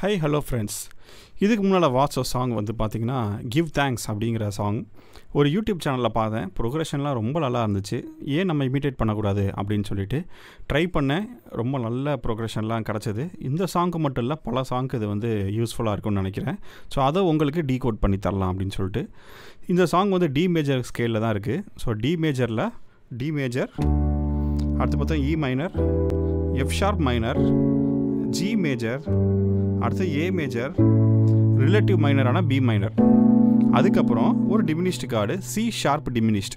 High hello friends இதுக்கு முன்னால் watch song வந்து பார்த்தீங்கன்னா கிவ் தேங்க்ஸ் அப்படிங்கிற சாங் ஒரு யூடியூப் சேனலில் பார்த்தேன். ப்ரொக்ரஷன்லாம் ரொம்ப நல்லா இருந்துச்சு. ஏன் நம்ம இமிட்டேட் பண்ணக்கூடாது அப்படின்னு சொல்லிட்டு ட்ரை பண்ணேன். ரொம்ப நல்ல ப்ரொக்ரஷன்லாம் கிடச்சிது. இந்த சாங்க்கு மட்டும் இல்லை பல சாங்க்கு இது வந்து யூஸ்ஃபுல்லாக இருக்கும்னு நினைக்கிறேன். ஸோ அதை உங்களுக்கு டீ கோட் பண்ணி தரலாம் அப்படின்னு சொல்லிட்டு. இந்த சாங் வந்து டி மேஜர் ஸ்கேலில் தான் இருக்குது ஸோ டி மேஜரில் டி மேஜர் அடுத்து பார்த்தா E minor F sharp minor G major அடுத்து ஏ மேஜர் ரிலேட்டிவ் மைனரான பி மைனர் அதுக்கப்புறம் ஒரு diminished chord C sharp diminished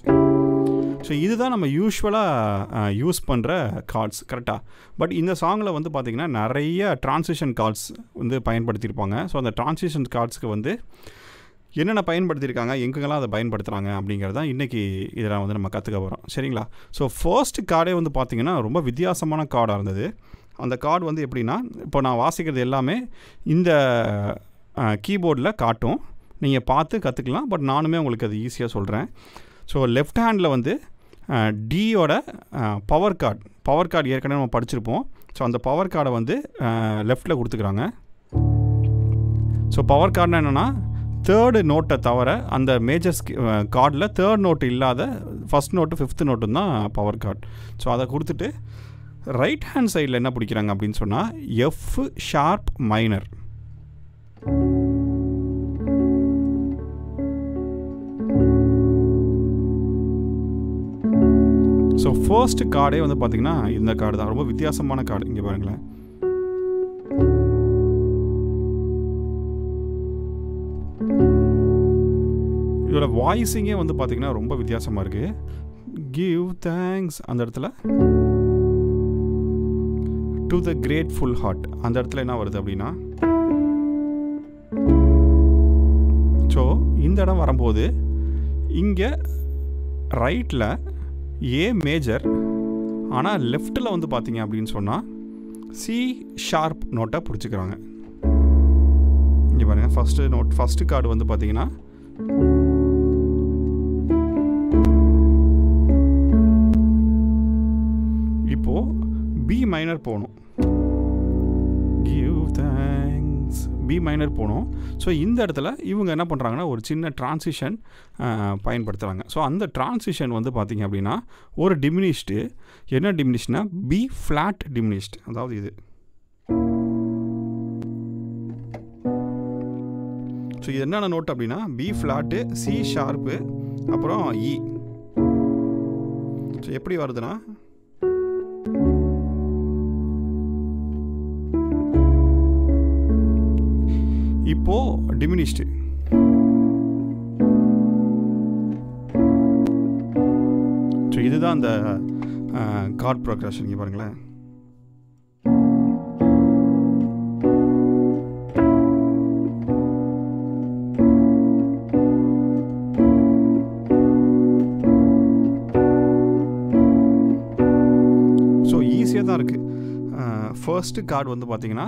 so இதுதான் நம்ம யூஸ்வலாக யூஸ் பண்ணுற கார்ட்ஸ் கரெக்டாக பட் இந்த சாங்கில் வந்து பார்த்திங்கன்னா நிறைய டிரான்சிஷன் கார்ட்ஸ் வந்து பயன்படுத்தியிருப்பாங்க. ஸோ அந்த டிரான்சிஷன் கார்ட்ஸ்க்கு வந்து என்னென்ன பயன்படுத்தியிருக்காங்க எங்கெங்கெல்லாம் அதை பயன்படுத்துகிறாங்க தான் இன்றைக்கி இதெல்லாம் வந்து நம்ம கற்றுக்க போகிறோம் சரிங்களா? ஸோ ஃபர்ஸ்ட் கார்டே வந்து பார்த்திங்கன்னா ரொம்ப வித்தியாசமான கார்டாக இருந்தது. அந்த கார்டு வந்து எப்படின்னா இப்போ நான் வாசிக்கிறது எல்லாமே இந்த கீபோர்டில் காட்டும். நீங்கள் பார்த்து கற்றுக்கலாம் பட் நானுமே உங்களுக்கு அது ஈஸியாக சொல்கிறேன் ஸோ லெஃப்ட் ஹேண்டில் வந்து டியோட பவர் கார்டு பவர் கார்டு ஏற்கனவே நம்ம படிச்சிருப்போம். ஸோ அந்த பவர் கார்டை வந்து லெஃப்டில் கொடுத்துக்குறாங்க. ஸோ பவர் கார்டுனா என்னென்னா தேர்டு நோட்டை தவிர அந்த மேஜர் கார்டில் தேர்ட் நோட்டு இல்லாத ஃபஸ்ட் நோட்டு ஃபிஃப்த் நோட்டும் தான் பவர் கார்டு ஸோ அதை கொடுத்துட்டு ரைட் ஹேண்ட் சைடில் என்ன பிடிக்கிறாங்க அப்படின்னு சொன்னால் F sharp minor so first கார்டே வந்து பார்த்திங்கன்னா இந்த கார்டு தான். ரொம்ப வித்தியாசமான கார்டு இங்கே பாருங்களேன். இதோட வாய்ஸிங்கே வந்து பார்த்திங்கன்னா ரொம்ப வித்தியாசமாக இருக்குது கிவ் தேங்க்ஸ் அந்த இடத்துல. டு த கிரேட்ஃபுல் ஹார்ட் அந்த இடத்துல என்ன வருது அப்படின்னா ஸோ இந்த இடம் வரும்போது இங்கே ரைட்டில் ஏ மேஜர் ஆனால் லெஃப்ட்டில் வந்து பார்த்தீங்க அப்படின்னு சொன்னால் சி ஷார்ப் நோட்டை பிடிச்சிக்கிறாங்க. இங்கே பாருங்கள் ஃபஸ்ட்டு நோட் ஃபஸ்ட்டு கார்டு வந்து பார்த்தீங்கன்னா இப்போது பி மைனர் போகணும். கிவ் தேங்க்ஸ் பி மைனர் போகணும் ஸோ இந்த இடத்துல இவங்க என்ன பண்ணுறாங்கன்னா ஒரு சின்ன டிரான்சிஷன் பயன்படுத்துகிறாங்க ஸோ அந்த டிரான்சிஷன் வந்து பார்த்திங்க அப்படின்னா ஒரு டிமினிஷ்டு என்ன டிமினிஷ்னா பி ஃப்ளாட் டிமினிஷ்ட் அதாவது இது. ஸோ இது என்னென்ன நோட் அப்படின்னா பி ஃப்ளாட்டு சி ஷார்ப்பு அப்புறம் e. இ ஸோ எப்படி வருதுன்னா இப்போ டிமினிஷ்டு. ஸோ இதுதான் அந்த கார்ட் ப்ரோக்ரஷன் இங்கே பாருங்களேன். ஸோ ஈஸியாக தான் இருக்குது ஃபர்ஸ்ட்டு கார்டு வந்து பார்த்தீங்கன்னா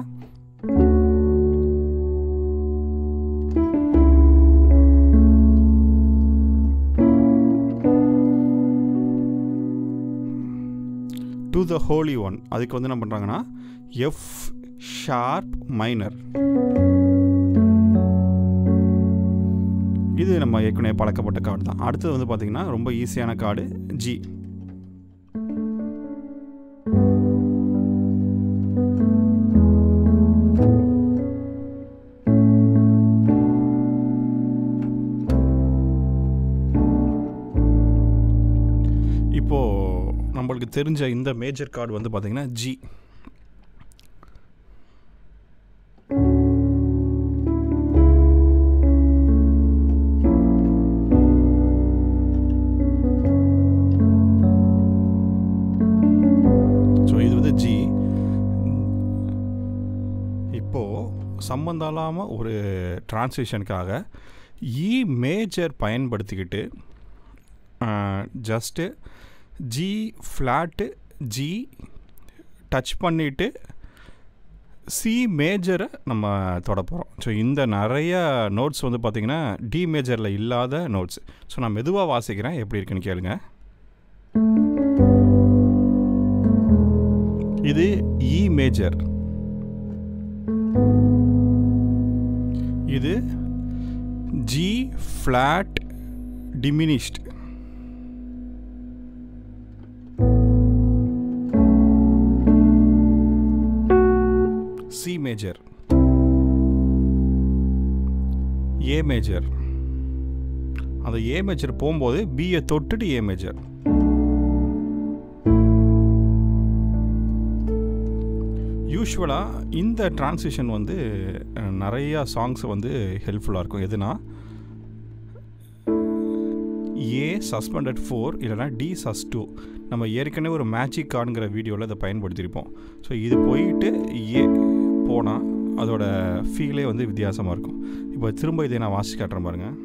த ஹோலி ஒன் அதுக்கு வந்து என்ன பண்ணுறாங்கன்னா எஃப் ஷார்ப் மைனர் இது நம்ம ஏற்கனவே பழக்கப்பட்ட கார்டு தான். அடுத்தது வந்து பார்த்திங்கன்னா ரொம்ப ஈஸியான கார்டு ஜி நம்மளுக்கு தெரிஞ்ச இந்த மேஜர் கார்டு வந்து பார்த்திங்கன்னா ஜி இது வந்து ஜி சம்மந்தம் இல்லாமல் ஒரு டிரான்ஸ்லேஷனுக்காக இ மேஜர் பயன்படுத்திக்கிட்டு just G flat G touch பண்ணிவிட்டு சி மேஜரை நம்ம தொட போகிறோம் ஸோ இந்த நிறைய நோட்ஸ் வந்து பார்த்திங்கன்னா டி மேஜரில் இல்லாத நோட்ஸ் ஸோ நான் மெதுவாக வாசிக்கிறேன். எப்படி இருக்குன்னு கேளுங்க. இது e இ மேஜர் இது G flat diminished major. A major. அந்த ஏ மேஜர் போகும்போது பியை தொட்டுட்டு ஏ மேஜர். யூஸ்வலாக இந்த டிரான்சிஷன் வந்து நிறையா சாங்ஸ் வந்து ஹெல்ப்ஃபுல்லாக இருக்கும். எதுனா ஏ சஸ்பெண்டட் ஃபோர் இல்லைனா டி சஸ் டூ நம்ம ஏற்கனவே ஒரு மேஜிக் கார்டுங்கிற வீடியோவில் அதை பயன்படுத்தியிருப்போம். ஸோ இது போயிட்டு ஏ போனால் அதோட ஃபீலே வந்து வித்தியாசமாக இருக்கும். இப்போ திரும்ப இதை நான் வாசிச்சு காட்டுறேன் பாருங்கள்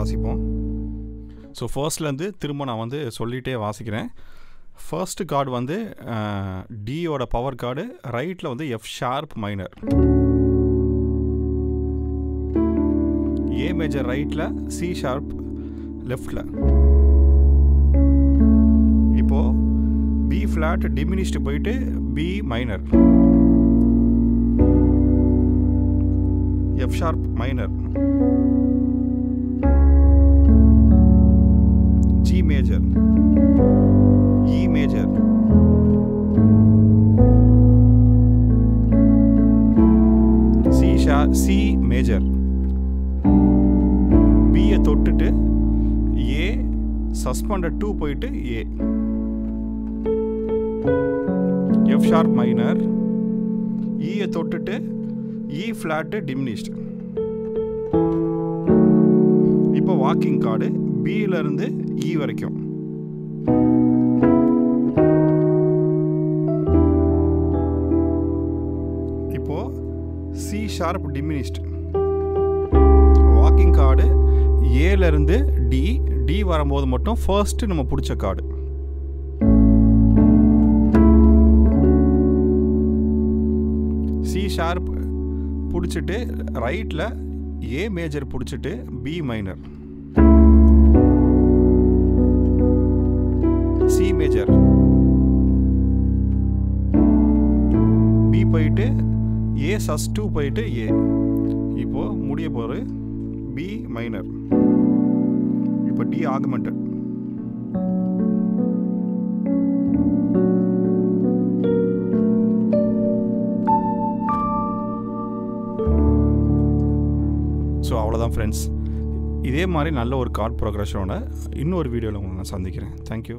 வாசிப்போம். ஸோ ஃபர்ஸ்ட்லேருந்து திரும்ப நான் வந்து சொல்லிகிட்டே வாசிக்கிறேன். ஃபர்ஸ்ட் கார்டு வந்து டியோட பவர் கார்டு ரைட்டில் வந்து F sharp minor A major ரைட்டில் சி ஷார்ப் லெஃப்டில் இப்போது பி ஃப்ளாட் டிமினிஷ்டு போயிட்டு B minor F sharp minor G major, E major, C sharp, C major, B யை தொட்டுட்டு A சஸ்பெண்டட் டூ போயிட்டு A. F sharp minor E யை தொட்டுட்டு E flat diminished இப்போ வாக்கிங் கார்டு பியிலேருந்து இ e வரைக்கும். இப்போ C sharp diminished walking chord ஏலேருந்து D D வரும்போது மட்டும் ஃபர்ஸ்ட் நம்ம பிடிச்ச கார்டு சி ஷார்ப் பிடிச்சிட்டு ரைட்டில் ஏ மேஜர் பிடிச்சிட்டு பி மைனர் மேஜர். பி போயிட்டு ஏ சஸ் டூ போயிட்டு ஏ இப்போது முடிய போகிற பி மைனர் இப்போ டி ஆகுமெண்டட் ஸோ அவ்வளோதான் ஃப்ரெண்ட்ஸ் இதே மாதிரி நல்ல ஒரு கார்ட் ப்ரோக்ரஷனோட இன்னொரு வீடியோவில் உங்களை நான் சந்திக்கிறேன். தேங்க்யூ